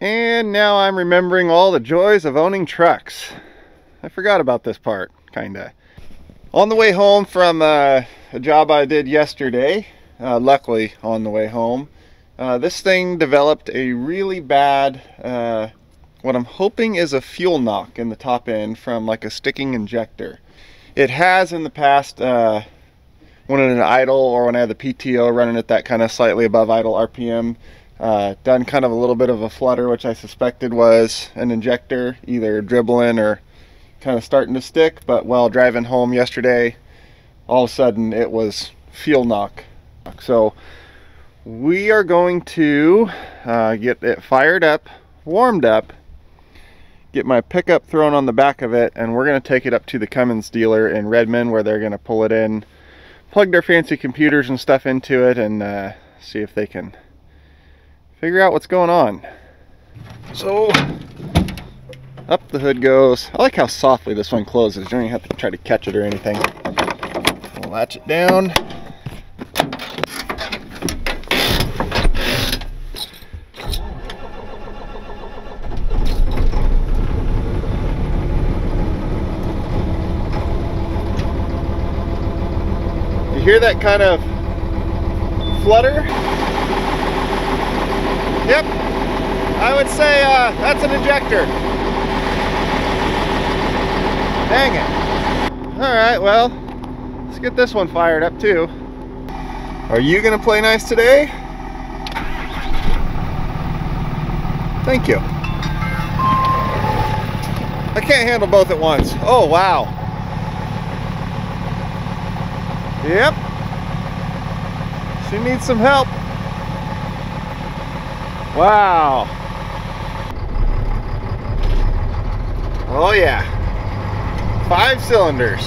And now I'm remembering all the joys of owning trucks. I forgot about this part, kinda. On the way home from uh, a job I did yesterday, uh, luckily on the way home, uh, this thing developed a really bad, uh, what I'm hoping is a fuel knock in the top end from like a sticking injector. It has in the past, uh, when in an idle or when I had the PTO running at that kind of slightly above idle RPM, uh, done kind of a little bit of a flutter, which I suspected was an injector, either dribbling or kind of starting to stick. But while driving home yesterday, all of a sudden it was fuel knock. So we are going to uh, get it fired up, warmed up, get my pickup thrown on the back of it, and we're going to take it up to the Cummins dealer in Redmond where they're going to pull it in, plug their fancy computers and stuff into it, and uh, see if they can figure out what's going on. So, up the hood goes. I like how softly this one closes. You don't even have to try to catch it or anything. Latch it down. You hear that kind of flutter? Yep, I would say uh, that's an injector. Dang it. All right, well, let's get this one fired up too. Are you gonna play nice today? Thank you. I can't handle both at once. Oh, wow. Yep. She needs some help. Wow. Oh yeah. Five cylinders.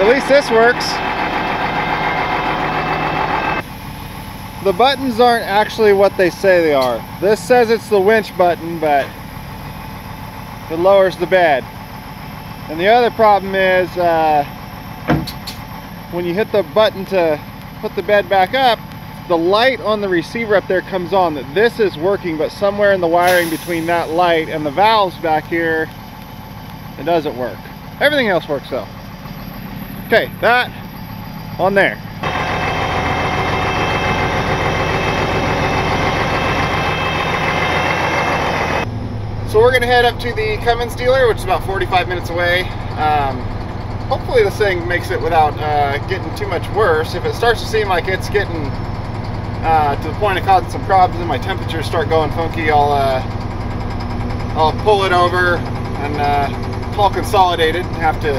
At least this works. The buttons aren't actually what they say they are. This says it's the winch button, but it lowers the bed. And the other problem is uh, when you hit the button to put the bed back up, the light on the receiver up there comes on that this is working, but somewhere in the wiring between that light and the valves back here, it doesn't work. Everything else works though. Okay, that on there. So we're gonna head up to the Cummins dealer, which is about 45 minutes away. Um, hopefully this thing makes it without uh, getting too much worse. If it starts to seem like it's getting uh, to the point of causing some problems and my temperatures start going funky, I'll uh, I'll pull it over and uh, call consolidated and have to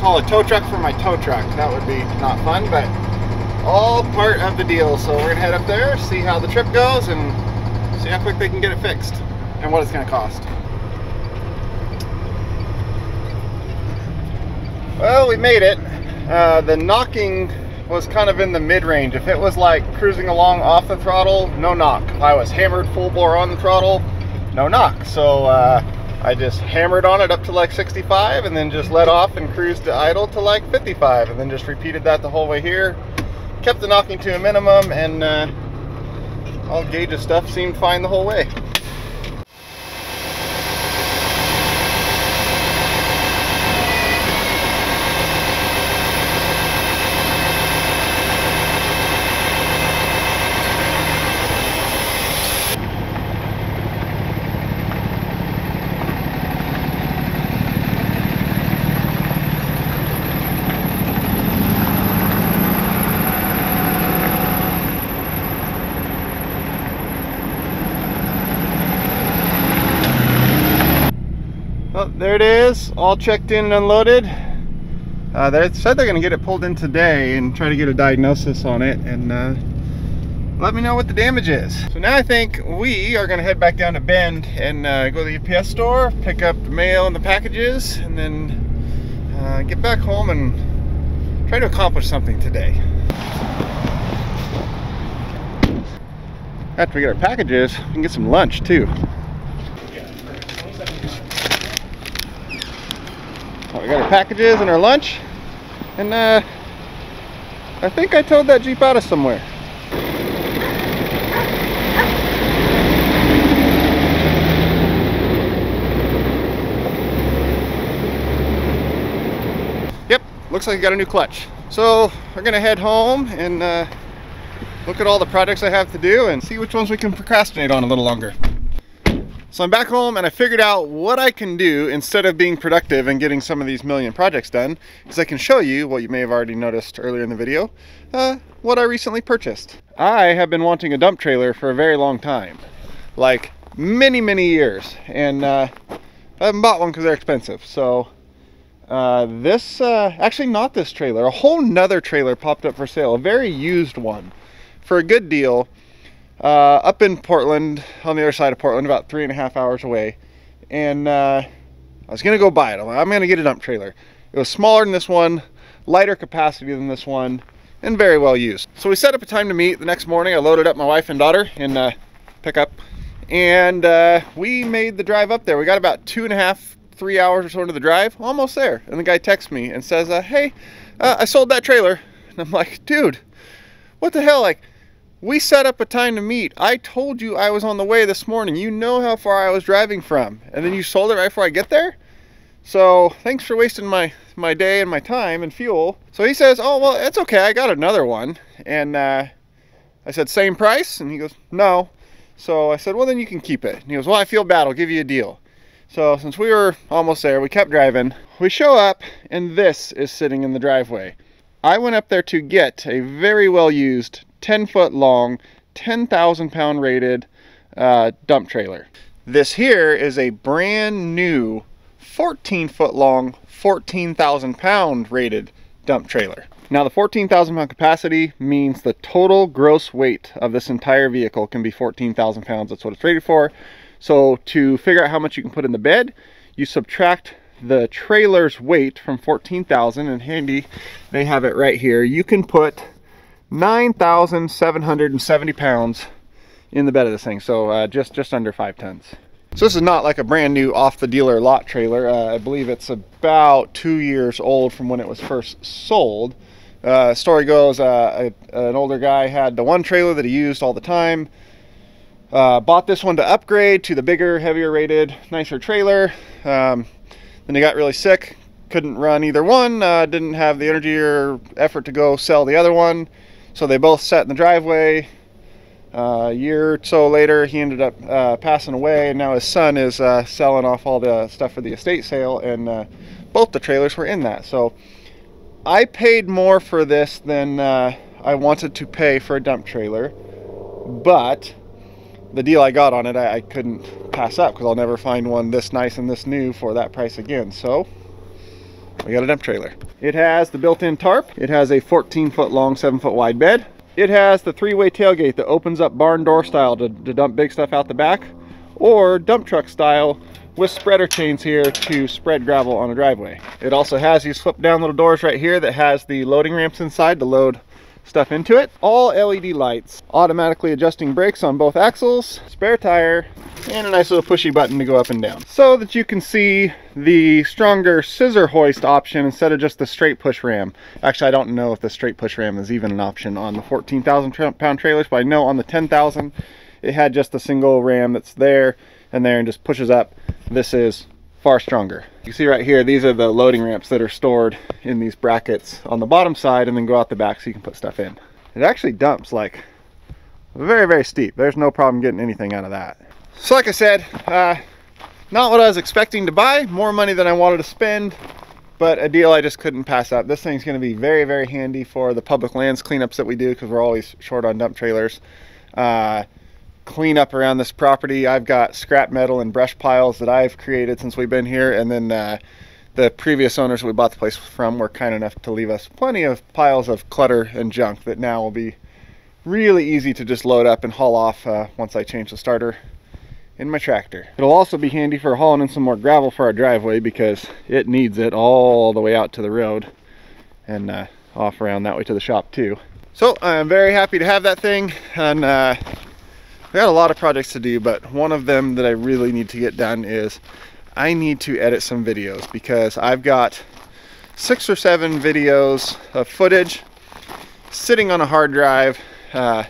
call a tow truck for my tow truck. That would be not fun, but all part of the deal. So we're gonna head up there, see how the trip goes, and see how quick they can get it fixed and what it's going to cost. Well, we made it. Uh, the knocking was kind of in the mid-range. If it was like cruising along off the throttle, no knock. If I was hammered full bore on the throttle, no knock. So uh, I just hammered on it up to like 65 and then just let off and cruised to idle to like 55 and then just repeated that the whole way here. Kept the knocking to a minimum and uh, all gauge of stuff seemed fine the whole way. There it is, all checked in and unloaded. Uh, they said they're gonna get it pulled in today and try to get a diagnosis on it and uh, let me know what the damage is. So now I think we are gonna head back down to Bend and uh, go to the UPS store, pick up the mail and the packages, and then uh, get back home and try to accomplish something today. After we get our packages, we can get some lunch too. We got our packages and our lunch. And uh, I think I towed that Jeep out of somewhere. Yep, looks like I got a new clutch. So we're gonna head home and uh, look at all the projects I have to do and see which ones we can procrastinate on a little longer. So I'm back home and I figured out what I can do instead of being productive and getting some of these million projects done is I can show you what you may have already noticed earlier in the video, uh, what I recently purchased. I have been wanting a dump trailer for a very long time, like many, many years. And uh, I haven't bought one because they're expensive. So uh, this, uh, actually not this trailer, a whole nother trailer popped up for sale, a very used one for a good deal uh, up in Portland, on the other side of Portland, about three and a half hours away. And uh, I was gonna go buy it. I'm, like, I'm gonna get a dump trailer. It was smaller than this one, lighter capacity than this one, and very well used. So we set up a time to meet the next morning. I loaded up my wife and daughter in uh, pickup, and uh, we made the drive up there. We got about two and a half, three hours or so into the drive, almost there. And the guy texts me and says, uh, "Hey, uh, I sold that trailer." And I'm like, "Dude, what the hell?" Like we set up a time to meet. I told you I was on the way this morning. You know how far I was driving from. And then you sold it right before I get there? So thanks for wasting my, my day and my time and fuel. So he says, oh, well, it's okay. I got another one. And uh, I said, same price? And he goes, no. So I said, well, then you can keep it. And he goes, well, I feel bad. I'll give you a deal. So since we were almost there, we kept driving. We show up and this is sitting in the driveway. I went up there to get a very well used 10 foot long, 10,000 pound rated uh, dump trailer. This here is a brand new 14 foot long, 14,000 pound rated dump trailer. Now the 14,000 pound capacity means the total gross weight of this entire vehicle can be 14,000 pounds. That's what it's rated for. So to figure out how much you can put in the bed, you subtract the trailer's weight from 14,000 and handy, they have it right here. You can put 9,770 pounds in the bed of this thing. So uh, just, just under five tons. So this is not like a brand new off the dealer lot trailer. Uh, I believe it's about two years old from when it was first sold. Uh, story goes, uh, a, an older guy had the one trailer that he used all the time. Uh, bought this one to upgrade to the bigger, heavier rated, nicer trailer. Um, then he got really sick, couldn't run either one, uh, didn't have the energy or effort to go sell the other one. So they both sat in the driveway. Uh, a year or so later, he ended up uh, passing away, and now his son is uh, selling off all the stuff for the estate sale, and uh, both the trailers were in that. So I paid more for this than uh, I wanted to pay for a dump trailer, but the deal I got on it, I, I couldn't pass up because I'll never find one this nice and this new for that price again. So we got a dump trailer. It has the built-in tarp. It has a 14 foot long, seven foot wide bed. It has the three-way tailgate that opens up barn door style to, to dump big stuff out the back or dump truck style with spreader chains here to spread gravel on a driveway. It also has these flip down little doors right here that has the loading ramps inside to load stuff into it. All LED lights, automatically adjusting brakes on both axles, spare tire, and a nice little pushy button to go up and down. So that you can see the stronger scissor hoist option instead of just the straight push ram. Actually, I don't know if the straight push ram is even an option on the 14,000 pound trailers, but I know on the 10,000, it had just a single ram that's there and there and just pushes up. This is far stronger. You see right here, these are the loading ramps that are stored in these brackets on the bottom side and then go out the back so you can put stuff in. It actually dumps like very, very steep. There's no problem getting anything out of that. So like I said, uh, not what I was expecting to buy, more money than I wanted to spend, but a deal I just couldn't pass up. This thing's gonna be very, very handy for the public lands cleanups that we do because we're always short on dump trailers. Uh, clean up around this property. I've got scrap metal and brush piles that I've created since we've been here. And then uh, the previous owners we bought the place from were kind enough to leave us plenty of piles of clutter and junk that now will be really easy to just load up and haul off uh, once I change the starter in my tractor. It'll also be handy for hauling in some more gravel for our driveway because it needs it all the way out to the road and uh, off around that way to the shop too. So I'm very happy to have that thing and uh, I got a lot of projects to do, but one of them that I really need to get done is I need to edit some videos because I've got six or seven videos of footage sitting on a hard drive uh,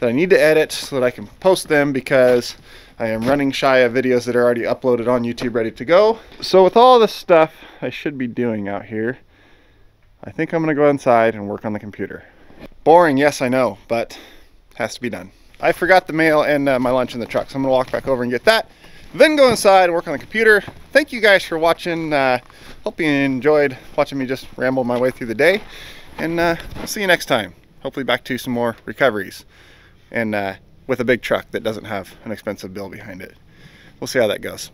that I need to edit so that I can post them because I am running shy of videos that are already uploaded on YouTube ready to go. So with all this stuff I should be doing out here, I think I'm gonna go inside and work on the computer. Boring, yes I know, but has to be done. I forgot the mail and uh, my lunch in the truck, so I'm gonna walk back over and get that. Then go inside and work on the computer. Thank you guys for watching. Uh, hope you enjoyed watching me just ramble my way through the day. And uh, I'll see you next time. Hopefully back to some more recoveries. And uh, with a big truck that doesn't have an expensive bill behind it. We'll see how that goes.